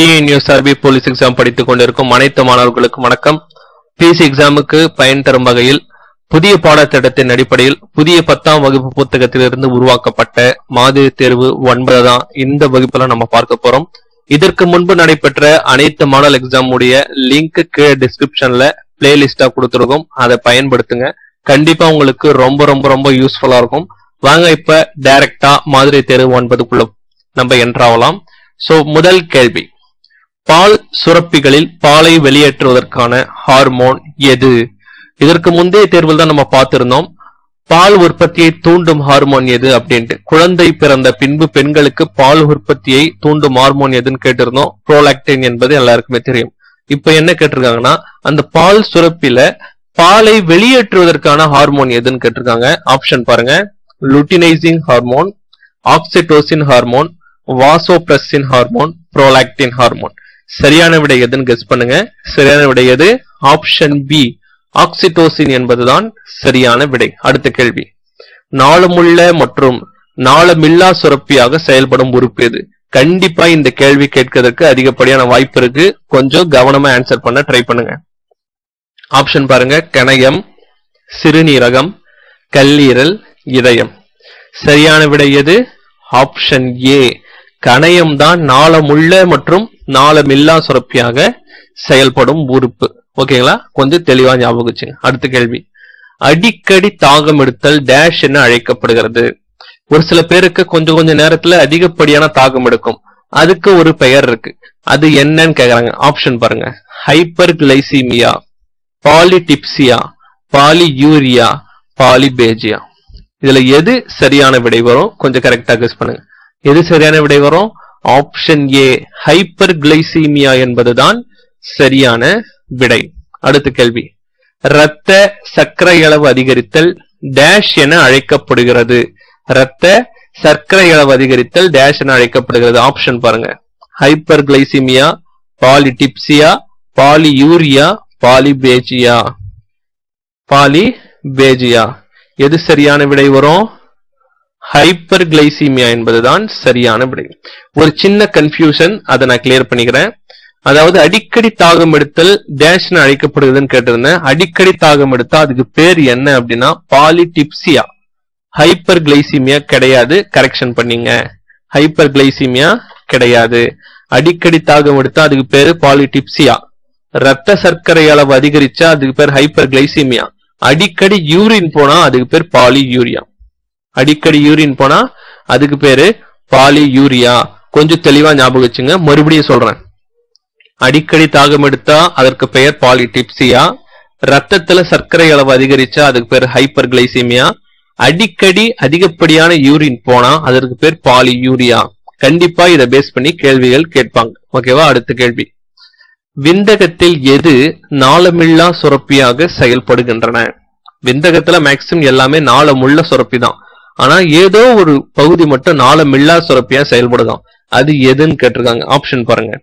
TNUSRB police exam படித்துக் கொண்டிருக்கும் அனைத்து மாணவர்களுக்கும் வணக்கம். பிசி எக்ஸாமுக்கு பயன் தரும் வகையில் புதிய பாடத்திட்டத்தின் அடிப்படையில் புதிய பத்தாம் வகுப்பு புத்தகத்திலிருந்து உருவாக்கப்பட்ட மாதிரி தேர்வு ஒன்பது தான் இந்த வகுப்புல நம்ம பார்க்க போறோம். இதற்கு முன்பு நடைபெற்ற அனைத்து மாடல் எக்ஸாம் உடைய லிங்க் கீழே டிஸ்கிரிப்ஷன்ல பிளேலிஸ்டா கொடுத்துருக்கோம். அதை பயன்படுத்துங்க. கண்டிப்பா உங்களுக்கு ரொம்ப ரொம்ப ரொம்ப யூஸ்ஃபுல்லா இருக்கும். வாங்க இப்ப டைரக்டா மாதிரி தேர்வு ஒன்பதுக்குள்ள நம்ம என்ட்ராகலாம் சோ முதல் கேள்வி. பால் சுரப்பிகளில் பாலை வெளியேற்றுவதற்கான ஹார்மோன் எது? இதற்கு முந்தைய தேர்வில் தான் நம்ம பார்த்திருந்தோம். பால் உற்பத்தியை தூண்டும் ஹார்மோன் எது அப்படின்ட்டு. குழந்தை பிறந்த பின்பு பெண்களுக்கு பால் உற்பத்தியை தூண்டும் ஹார்மோன் எதுன்னு கேட்டிருந்தோம். புரோலாக்டின் என்பது எல்லாருக்குமே தெரியும். இப்ப என்ன கேட்டிருக்காங்கன்னா அந்த பால் சுரப்பில பாலை வெளியேற்றுவதற்கான ஹார்மோன் எதுன்னு கேட்டிருக்காங்க. ஆப்ஷன் பாருங்க. Luteinizing hormone oxytocin hormone vasopressin hormone prolactin hormone. சரியான விடை எதுன்னு கெஸ் பண்ணுங்க. சரியான விடை எது? ஆப்ஷன் பி ஆக்சிடோசின் என்பதுதான் சரியான விடை. அடுத்த கேள்வி. நாளமுள்ள மற்றும் நாளமில்லா சுரப்பியாக செயல்படும் உறுப்பு எது? கண்டிப்பா இந்த கேள்வி கேட்கறதுக்கு அதிகப்படியான வாய்ப்பு இருக்கு. கொஞ்சம் கவனமா ஆன்சர் பண்ண ட்ரை பண்ணுங்க. ஆப்ஷன் பாருங்க. கணையம் சிறுநீரகம் கல்லீரல் இதயம். சரியான விடை எது? ஆப்ஷன் ஏ கணையம் தான் நாளமுள்ள மற்றும் நாளமில்லா சுரப்பியாக செயல்படும் உறுப்பு. ஓகேங்களா? கொஞ்சம் தெளிவா ஞாபகம் வச்சுங்க அடுத்த கேள்வி. அடிக்கடி தாகம் எடுத்தல் டேஷ் என அழைக்கப்படுகிறது. ஒரு சில பேருக்கு கொஞ்சம் கொஞ்சம் நேரத்துல அதிகப்படியான தாகம் எடுக்கும் அதுக்கு ஒரு பெயர் இருக்கு. அது என்னன்னு கேக்குறாங்க. ஆப்ஷன் பாருங்க. Hyperglycemia polydipsia polyuria polyphagia இதுல எது சரியான விடை வரும்? கொஞ்சம் கரெக்டா கெஸ் பண்ணுங்க. எது சரியான விடை வரும்? ஆப்ஷன் ஏ ஹைப்பர் கிளைசீமியா என்பதுதான் சரியான விடை. அடுத்த கேள்வி. இரத்த சர்க்கரை அளவு அதிகரித்தல் டேஷ் என அழைக்கப்படுகிறது. இரத்த சர்க்கரை அளவு அதிகரித்தல் டேஷ் என அழைக்கப்படுகிறது. ஆப்ஷன் பாருங்க. Hyperglycemia polydipsia polyuria polyphagia polyphagia எது சரியான விடை வரும்? ஹைப்பர் கிளைசீமியா என்பதுதான் சரியான விடை. ஒரு சின்ன கன்ஃபியூஷன் அதை நான் கிளியர் பண்ணிக்கிறேன். அதாவது அடிக்கடி தாகம் எடுத்தல் டேஷ்னு அழைக்கப்படுகிறதுன்னு கேட்டிருந்தேன். அடிக்கடி தாகம் எடுத்தா அதுக்கு பேர் என்ன அப்படின்னா பாலிடிப்சியா ஹைப்பர் கிளைசீமியா கிடையாது. கரெக்ஷன் பண்ணீங்க. ஹைப்பர் கிளைசீமியா கிடையாது. அடிக்கடி தாகம் எடுத்தா அதுக்கு பேரு பாலிடிப்சியா ரத்த சர்க்கரை அளவு அதிகரிச்சா அதுக்கு பேர் ஹைப்பர் கிளைசீமியா அடிக்கடி யூரின் போனா அதுக்கு பேர் பாலி யூரியா அடிக்கடி யூரின் போனா அதுக்கு பேரு பாலி யூரியா கொஞ்சம் தெளிவா ஞாபகம் வச்சுங்க. மறுபடியும் சொல்றேன். அடிக்கடி தாகம் எடுத்தா அதற்கு பெயர் பாலி டிப்சியா ரத்தத்துல சர்க்கரை அளவு அதிகரிச்சா அதுக்கு பேர் ஹைப்பர் கிளைசிமியா அடிக்கடி அதிகப்படியான யூரின் போனா அதற்கு பேர் பாலி யூரியா கண்டிப்பா இதை பேஸ் பண்ணி கேள்விகள் கேட்பாங்க. ஓகேவா? அடுத்த கேள்வி. விந்தகத்தில் எது நாளமில்லா சுரப்பியாக செயல்படுகின்றன? விந்தகத்துல மேக்சிமம் எல்லாமே நாளமுள்ள சுரப்பி தான் ஆனா ஏதோ ஒரு பகுதி மட்டும் நாளமில்லா சுரப்பியா செயல்படுதான். அது எதுன்னு கேட்டிருக்காங்க. ஆப்ஷன் பாருங்க.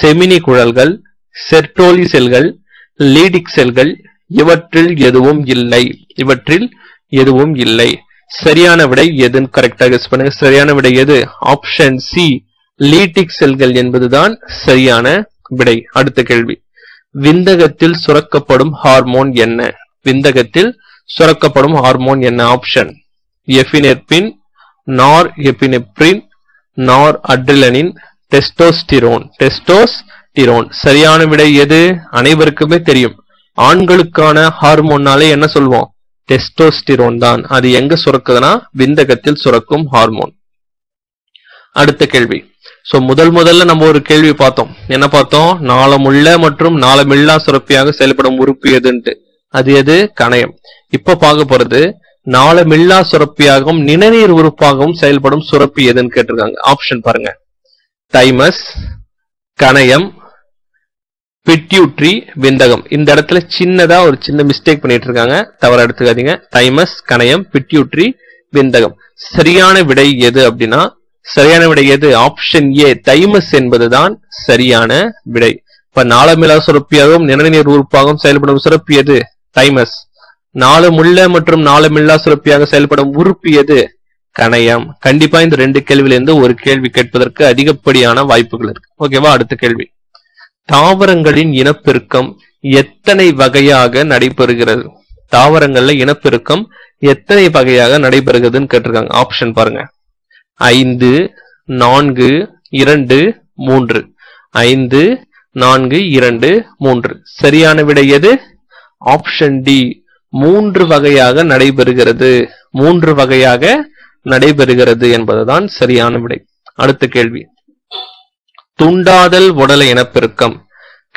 செமினி குழல்கள் செர்டோலி செல்கள் லீடிக் செல்கள் இவற்றில் எதுவும் இல்லை. இவற்றில் எதுவும் இல்லை. சரியான விடை எதுன்னு கரெக்டா கெஸ் பண்ணுங்க. சரியான விடை எது? ஆப்ஷன் சி லீட்டிக் செல்கள் என்பதுதான் சரியான விடை. அடுத்த கேள்வி. விந்தகத்தில் சுரக்கப்படும் ஹார்மோன் என்ன? விந்தகத்தில் சுரக்கப்படும் ஹார்மோன் என்ன? ஆப்ஷன் எபினெர்பின் நார் எபினெப்ரின் நார் அட்ரிலனின் டெஸ்டோஸ்டிரோன். டெஸ்டோஸ்டிரோன் சரியான விடை எது? அனைவருக்குமே தெரியும். ஆண்களுக்கான ஹார்மோன்னாலே என்ன சொல்வோம்? டெஸ்டோஸ்டிரோன் தான். அது எங்க சுரக்குதுன்னா விந்தகத்தில் சுரக்கும் ஹார்மோன். அடுத்த கேள்வி. சோ முதல் முதல்ல நம்ம ஒரு கேள்வி பார்த்தோம். என்ன பார்த்தோம்? நாளமுள்ள மற்றும் நாளமில்லா சுரப்பியாக செயல்படும் உறுப்பு எதுன்ட்டு. அது எது? கணையம். இப்ப பார்க்க போறது நாளமில்லா சுரப்பியாகவும் நிணநீர் உறுப்பாகவும் செயல்படும் சுரப்பி எதுன்னு கேட்டிருக்காங்க. ஆப்ஷன் பாருங்க. தைமஸ் கணையம் பிட்யூட்ரி விந்தகம். இந்த இடத்துல சின்னதா ஒரு சின்ன மிஸ்டேக் பண்ணிட்டு இருக்காங்க தவற எடுத்துக்காதீங்க. தைமஸ் கணையம் பிட்யூட்ரி விந்தகம். சரியான விடை எது அப்படின்னா சரியான விடை எது? ஆப்ஷன் ஏ தைமஸ் என்பதுதான் சரியான விடை. இப்ப நாளமிலா சுரப்பியாகவும் நிணநீர் உறுப்பாகவும் செயல்படும் சுரப்பி எது? தைமஸ். நாலு முள்ள மற்றும் நாளமில்லா சுரப்பியாக செயல்படும் உறுப்பு எது? கணையம். கண்டிப்பா இந்த ரெண்டு கேள்வியிலிருந்து ஒரு கேள்வி கேட்பதற்கு அதிகப்படியான வாய்ப்புகள் இருக்கு. ஓகேவா அடுத்த கேள்வி. தாவரங்களின் இனப்பெருக்கம் எத்தனை வகையாக நடைபெறுகிறது? தாவரங்கள்ல இனப்பெருக்கம் எத்தனை வகையாக நடைபெறுகிறதுன்னு கேட்டிருக்காங்க. ஆப்ஷன் பாருங்க. ஐந்து நான்கு இரண்டு மூன்று. ஐந்து நான்கு இரண்டு மூன்று. சரியான விடை எது? ஆப்ஷன் டி மூன்று வகையாக நடைபெறுகிறது. மூன்று வகையாக நடைபெறுகிறது என்பதுதான் சரியான விடை. அடுத்த கேள்வி. துண்டாதல் உடல இனப்பெருக்கம்.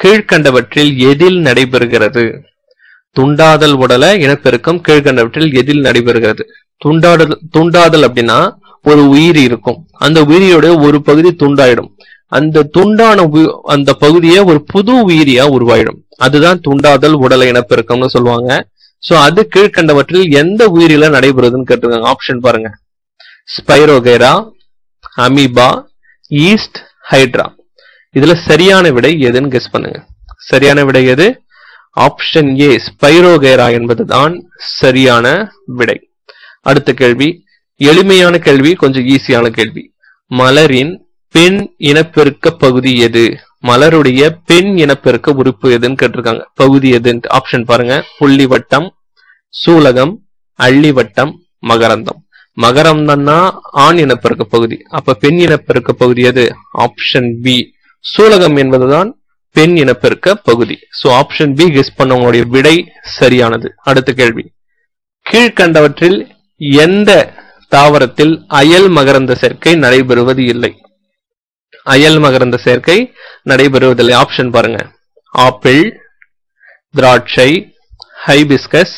கீழ்கண்டவற்றில் எதில் நடைபெறுகிறது? துண்டாதல் உடல இனப்பெருக்கம் கீழ்கண்டவற்றில் எதில் நடைபெறுகிறது? துண்டாடல் துண்டாதல் அப்படின்னா ஒரு உயிரி இருக்கும். அந்த உயிரியோட ஒரு பகுதி துண்டாயிடும். அந்த துண்டான உ- அந்த பகுதியை ஒரு புது உயிரியா உருவாயிடும். அதுதான் துண்டாதல் உடல இனப்பெருக்கம்னு சொல்லுவாங்க. சோ அது கீழ்கண்டவற்றில் எந்த உயிரில நடைபெறுதுன்னு கேட்டிருக்காங்க. ஆப்ஷன் பாருங்க. ஸ்பைரோகேரா அமீபா ஈஸ்ட் ஹைட்ரா இதுல சரியான விடை எதுன்னு கெஸ் பண்ணுங்க. சரியான விடை எது? ஆப்ஷன் ஏ ஸ்பைரோகேரா என்பதுதான் சரியான விடை. அடுத்த கேள்வி. எளிமையான கேள்வி கொஞ்சம் ஈஸியான கேள்வி. மலரின் பெண் இனப்பெருக்க பகுதி எது? மலருடைய பெண் இனப்பெருக்க உறுப்பு எதுன்னு கேட்டிருக்காங்க. பகுதி எதுன்னு ஆப்ஷன் பாருங்க. புள்ளி வட்டம் சூலகம் அள்ளி வட்டம் மகரந்தம். மகரந்தம்னா ஆண் இனப்பெருக்க பகுதி. அப்ப பெண் இனப்பெருக்க பகுதி எது? ஆப்ஷன் பி சூலகம் என்பதுதான் பெண் இனப்பெருக்க பகுதி. சோ ஆப்ஷன் பி கெஸ் பண்ணவங்களுடைய விடை சரியானது. அடுத்த கேள்வி. கீழ்கண்டவற்றில் எந்த தாவரத்தில் அயல் மகரந்த சேர்க்கை நடைபெறுவது இல்லை? அயல் மகரந்த சேர்க்கை நடைபெறுவதில்லை. ஆப்ஷன் பாருங்க. ஆப்பிள் திராட்சை ஹைபிஸ்கஸ்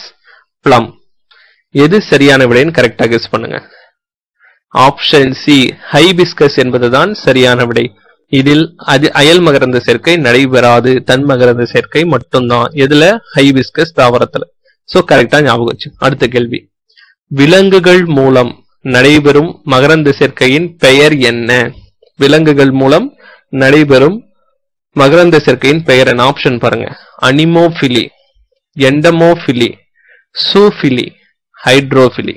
பிளம் எது சரியான விடைன்னு கரெக்டாக கெஸ் பண்ணுங்க. ஆப்ஷன் சி ஹைபிஸ்கஸ் என்பதுதான் சரியான விடை. இதில் அது அயல் மகரந்த சேர்க்கை நடைபெறாது. தன் மகரந்த சேர்க்கை மட்டும்தான். எதுல? ஹைபிஸ்கஸ் தாவரத்துல. சோ கரெக்டா ஞாபகம் வச்சு. அடுத்த கேள்வி. விலங்குகள் மூலம் நடைபெறும் மகரந்த சேர்க்கையின் பெயர் என்ன? விலங்குகள் மூலம் நடைபெறும் மகரந்த சேர்க்கையின் பெயர் என்ன ஆப்ஷன் பாருங்க. அனிமோபிலி எண்டமோபிலி சூஃபிலி ஹைட்ரோபிலி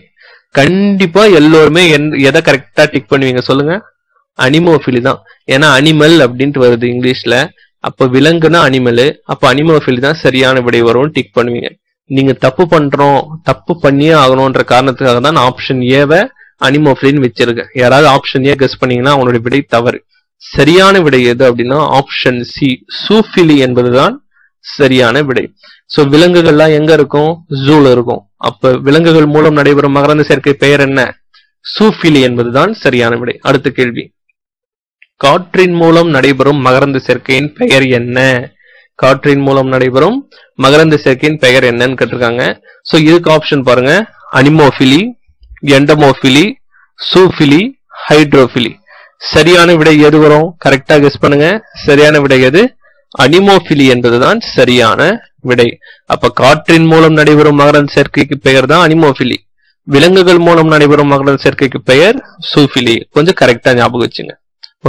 கண்டிப்பா எல்லோருமே என்- எதை கரெக்டா டிக் பண்ணுவீங்க சொல்லுங்க? அனிமோபிலி தான். ஏன்னா அனிமல் அப்படின்ட்டு வருது இங்கிலீஷ்ல. அப்ப விலங்குனா அனிமல் அப்ப அனிமோபிலி தான் சரியான விடை வரும் டிக் பண்ணுவீங்க. நீங்க தப்பு பண்றோம் தப்பு பண்ணியே ஆகணும்ன்ற காரணத்துக்காக தான் நான் ஆப்ஷன் ஏவை அனிமோஃபிலின் வச்சிருக்கேன் யாராவது ஆப்ஷன் ஏ கெஸ் பண்ணீங்கன்னா அவனுடைய விடை தவறு. சரியான விடை எது அப்படின்னா ஆப்ஷன் சி சூஃபிலி என்பதுதான் சரியான விடை. சோ விலங்குகள்லாம் எங்க இருக்கும்? ஜூல இருக்கும். அப்ப விலங்குகள் மூலம் நடைபெறும் மகரந்த சேர்க்கை பெயர் என்ன? சூஃபிலி என்பதுதான் சரியான விடை. அடுத்த கேள்வி. காற்றின் மூலம் நடைபெறும் மகரந்த சேர்க்கையின் பெயர் என்ன? காற்றின் மூலம் நடைபெறும் மகரந்த சேர்க்கையின் பெயர் என்னன்னு கேட்டிருக்காங்க. சோ இதுக்கு ஆப்ஷன் பாருங்க. அனிமோஃபிலி எண்டமோபிலி சூஃபிலி ஹைட்ரோபிலி சரியான விடை எது வரும்? கரெக்டா கெஸ் பண்ணுங்க. சரியான விடை எது? அனிமோபிலி என்பதுதான் சரியான விடை. அப்ப காற்றின் மூலம் நடைபெறும் மகரந்த சேர்க்கைக்கு பெயர் தான் அனிமோபிலி விலங்குகள் மூலம் நடைபெறும் மகரந்த சேர்க்கைக்கு பெயர் சூஃபிலி. கொஞ்சம் கரெக்டா ஞாபகம் வச்சுங்க.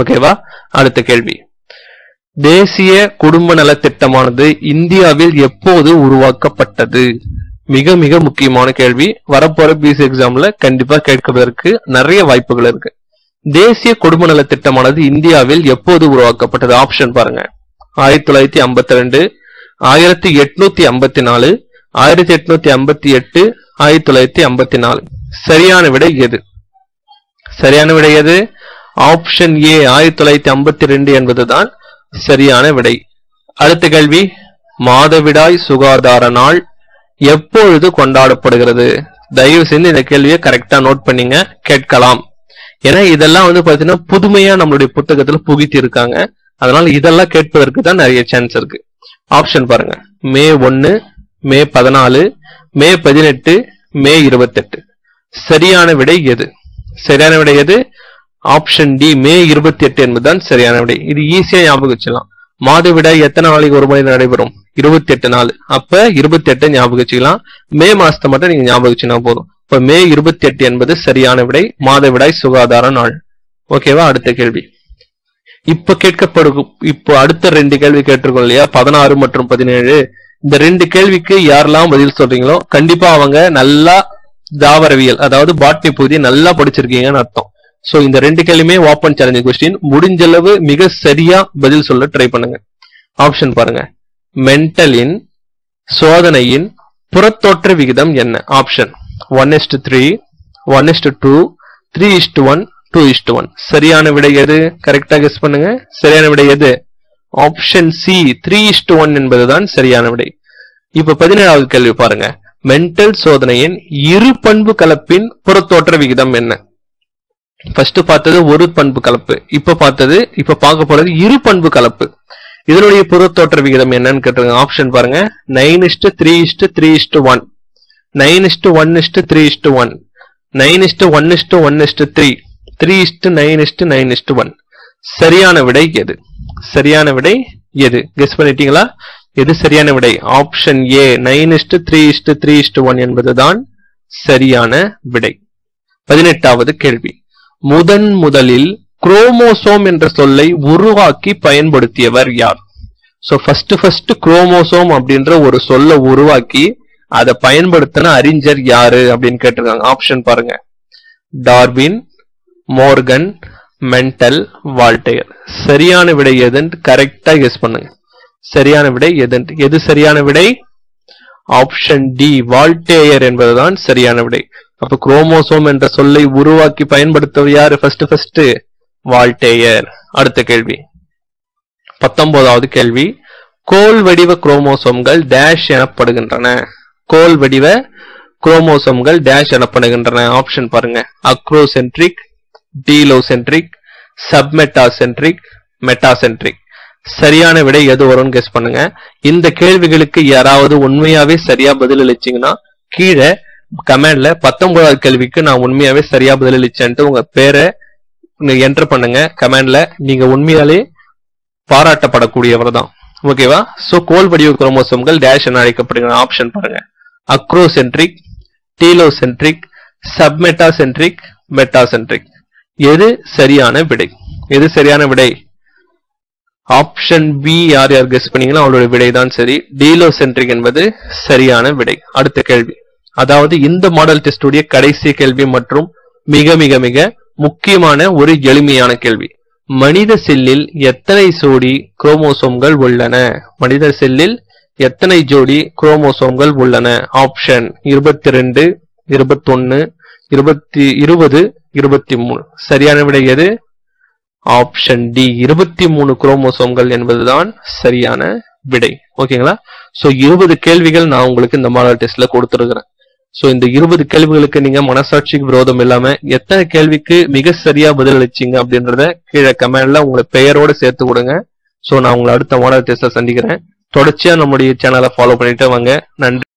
ஓகேவா அடுத்த கேள்வி. தேசிய குடும்ப நல திட்டமானது இந்தியாவில் எப்போது உருவாக்கப்பட்டது? மிக மிக முக்கியமான கேள்வி. வரப்போற பிசி எக்ஸாம்ல கண்டிப்பா கேட்பதற்கு நிறைய வாய்ப்புகள் இருக்கு. தேசிய குடும்ப நலத் திட்டமானது இந்தியாவில் எப்போது உருவாக்கப்பட்டது? ஆப்ஷன் பாருங்க. ஆயிரத்தி தொள்ளாயிரத்தி ஐம்பத்தி ரெண்டு ஆயிரத்தி எட்நூத்தி ஐம்பத்தி நாலு ஆயிரத்தி எட்நூத்தி ஐம்பத்தி எட்டு ஆயிரத்தி தொள்ளாயிரத்தி ஐம்பத்தி நாலு. சரியான விடை எது? சரியான விடை எது? ஆப்ஷன் ஏ ஆயிரத்தி தொள்ளாயிரத்தி ஐம்பத்தி ரெண்டு என்பதுதான் சரியான விடை. அடுத்த கேள்வி மாதவிடாய் சுகாதார நாள் எப்பொழுது கொண்டாடப்படுகிறது? தயவு செஞ்சு இந்த கேள்வியை கரெக்டா நோட் பண்ணீங்க கேட்கலாம். ஏன்னா இதெல்லாம் வந்து பாத்தீங்கன்னா புதுமையா நம்மளுடைய புத்தகத்துல புகுத்தி இருக்காங்க அதனால இதெல்லாம் கேட்பதற்கு தான் நிறைய சான்ஸ் இருக்கு. ஆப்ஷன் பாருங்க. மே ஒன்னு மே பதினாலு மே பதினெட்டு மே இருபத்தெட்டு. சரியான விடை எது? சரியான விடை எது? ஆப்ஷன் டி மே இருபத்தி எட்டு என்பதுதான் சரியான விடை. இது ஈஸியா ஞாபகம் வச்சுக்கலாம். மாதவிடாய் எத்தனை நாளைக்கு ஒரு முறை நடைபெறும்? இருபத்தி எட்டு நாள். அப்ப இருபத்தி எட்டு ஞாபகம் வச்சுக்கலாம். மே மாசத்தை மட்டும் நீங்க ஞாபகம் வச்சுனா போதும். இப்ப மே இருபத்தி எட்டு என்பது சரியான விடை மாதவிடாய் சுகாதார நாள். ஓகேவா அடுத்த கேள்வி. இப்ப கேட்கப்படும் இப்போ அடுத்த ரெண்டு கேள்வி கேட்டிருக்கோம் இல்லையா? பதினாறு மற்றும் பதினேழு. இந்த ரெண்டு கேள்விக்கு யாரெல்லாம் பதில் சொல்றீங்களோ கண்டிப்பா அவங்க நல்லா தாவரவியல் அதாவது பாட்னி பகுதியை நல்லா படிச்சிருக்கீங்கன்னு அர்த்தம். சோ இந்த ரெண்டு கேள்வியுமே ஓப்பன் சேலஞ்சிங் கொஸ்டின் முடிஞ்ச அளவு மிக சரியா பதில் சொல்ல ட்ரை பண்ணுங்க. ஆப்ஷன் பாருங்க. மென்டலின் சோதனையின் புறத்தோற்ற விகிதம் என்ன? Option one is to three one is to two three is to one two is to one சரியான விடை எது? கரெக்டா கெஸ் பண்ணுங்க. சரியான விடை எது? Option C three is to one என்பதுதான் சரியான விடை. இப்ப பதினேழாவது கேள்வி பாருங்க. மென்டல் சோதனையின் இரு பண்பு கலப்பின் புறத்தோற்ற விகிதம் என்ன? ஃபர்ஸ்ட் பார்த்தது ஒரு பண்பு கலப்பு. இப்ப பார்த்தது இப்ப பார்க்க போறது இரு பண்பு கலப்பு. இதனுடைய புறத்தோற்ற விகிதம் என்னன்னு கேட்டிருக்காங்க ஆப்ஷன் பாருங்க nine is to three is to three is to one nine is to one is to three is to one nine is to one is to one is to three three is to nine is to nine is to one சரியான விடை எது சரியான விடை எது guess பண்ணிட்டீங்களா எது சரியான விடை option A nine is to three is to three is to one என்பதுதான் சரியான விடை பதினெட்டாவது கேள்வி முதன் முதலில் குரோமோசோம் என்ற சொல்லை உருவாக்கி பயன்படுத்தியவர் யார்? சோ ஃபர்ஸ்ட் ஃபர்ஸ்ட் குரோமோசோம் அப்படின்ற ஒரு சொல்லை உருவாக்கி அதை பயன்படுத்தின அறிஞர் யாரு அப்படின்னு கேட்டிருக்காங்க. ஆப்ஷன் பாருங்க. Darwin Morgan Mendel Voltaire. சரியான விடை எதுன்னு கரெக்டா கெஸ் பண்ணுங்க. சரியான விடை எதுன்னு? எது சரியான விடை? ஆப்ஷன் டி வால்டேயர் என்பதுதான் சரியான விடை. அப்ப குரோமோசோம் என்ற சொல்லை உருவாக்கி பயன்படுத்தவர் யாரு? ஃபர்ஸ்ட் ஃபர்ஸ்ட் வால்டேயர் அடுத்த கேள்வி. பத்தொன்பதாவது கேள்வி. கோல் வடிவ குரோமோசோம்கள் டேஷ் எனப்படுகின்றன. கோல் வடிவ குரோமோசோம்கள் டேஷ் எனப்படுகின்றன. ஆப்ஷன் பாருங்க. அக்ரோசென்ட்ரிக் டீலோசென்ட்ரிக் சப்மெட்டாசென்ட்ரிக் மெட்டாசென்ட்ரிக் சரியான விடை எது வரும்னு கெஸ் பண்ணுங்க. இந்த கேள்விகளுக்கு யாராவது உண்மையாவே சரியா பதில் அளிச்சிங்கன்னா கீழே கமெண்ட்ல பத்தொன்பதாவது கேள்விக்கு நான் உண்மையாவே சரியா பதில் அளிச்சேன்ட்டு உங்க பேரை என்டர் பண்ணுங்க. கமெண்ட்ல நீங்க உண்மையாலே பாராட்டப்படக்கூடியவர் தான் ஓகேவா சோ கோல் வடிவ குரோமோசோம்கள் டேஷ் என அழைக்கப்படுகிற ஆப்ஷன் பாருங்க. அக்ரோசென்ட்ரிக் டீலோசென்ட்ரிக் சப்மெட்டாசென்ட்ரிக் மெட்டாசென்ட்ரிக் எது சரியான விடை? எது சரியான விடை? ஆப்ஷன் பி யார் யார் கெஸ் பண்ணீங்களோ அவளோட விடை தான் சரி. டீலோசென்ட்ரிக் என்பது சரியான விடை. அடுத்த கேள்வி. அதாவது இந்த மாடல் டெஸ்டுடைய கடைசி கேள்வி மற்றும் மிக மிக மிக முக்கியமான ஒரு எளிமையான கேள்வி. மனித செல்லில் எத்தனை ஜோடி குரோமோசோம்கள் உள்ளன? மனித செல்லில் எத்தனை ஜோடி குரோமோசோம்கள் உள்ளன? ஆப்ஷன் இருபத்தி ரெண்டு இருபத்தொன்னு இருபத்தி இருபது இருபத்தி மூணு சரியான விடை எது? ஆப்ஷன் டி இருபத்தி மூணு குரோமோசோம்கள் என்பதுதான் சரியான விடை. ஓகேங்களா? சோ இருபது கேள்விகள் நான் உங்களுக்கு இந்த மாடல் டெஸ்ட்ல கொடுத்துருக்கிறேன். சோ இந்த இருபது கேள்விகளுக்கு நீங்க மனசாட்சிக்கு விரோதம் இல்லாம எத்தனை கேள்விக்கு மிக சரியா பதிலளிச்சீங்க அப்படின்றத கீழே கமெண்ட்ல உங்களை பெயரோட சேர்த்து கொடுங்க. சோ நான் உங்களை அடுத்த மாடல் டெஸ்ட்ல சந்திக்கிறேன். தொடர்ச்சியா நம்முடைய சேனலை ஃபாலோ பண்ணிட்டு வாங்க. நன்றி.